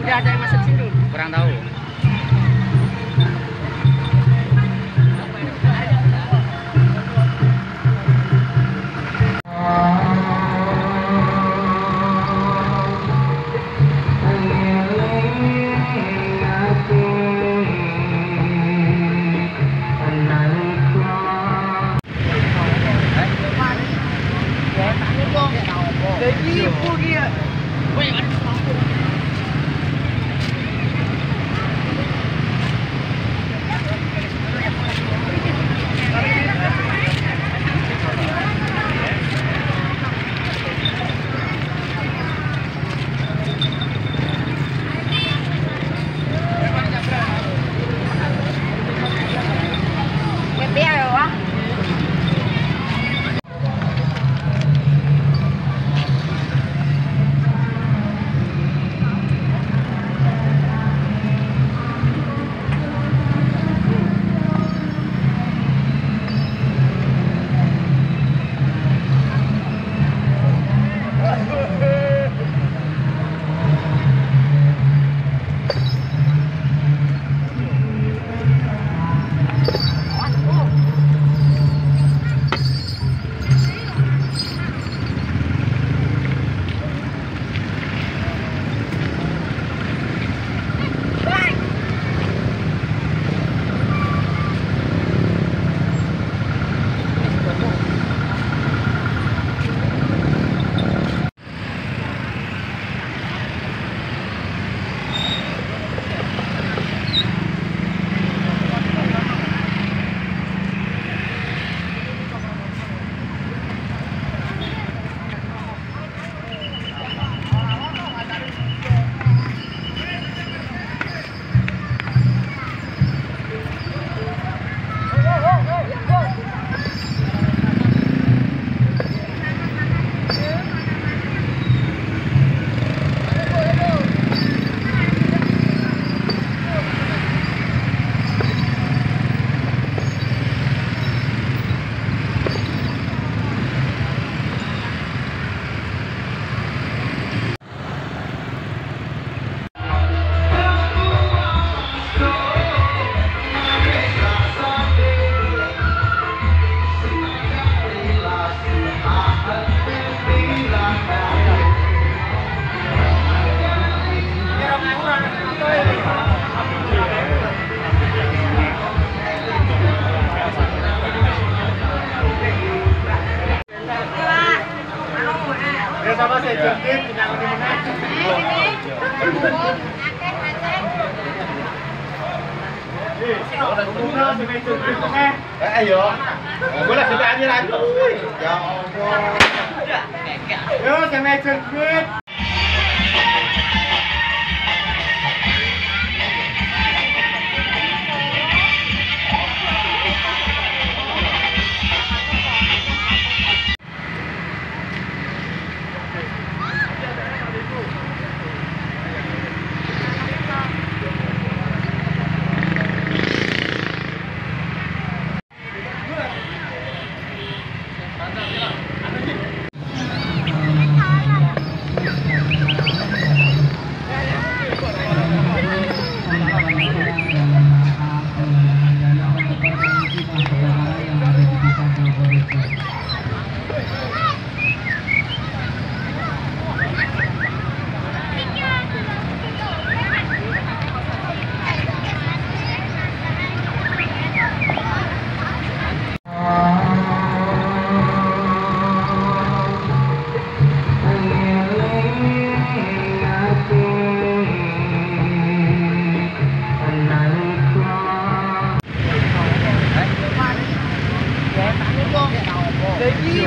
Udah ada yang masuk sini? Kurang tahu. Eh, ayo. Boleh kita ambil lagi. Ya Allah. Yo, saya jengkit. Thank you.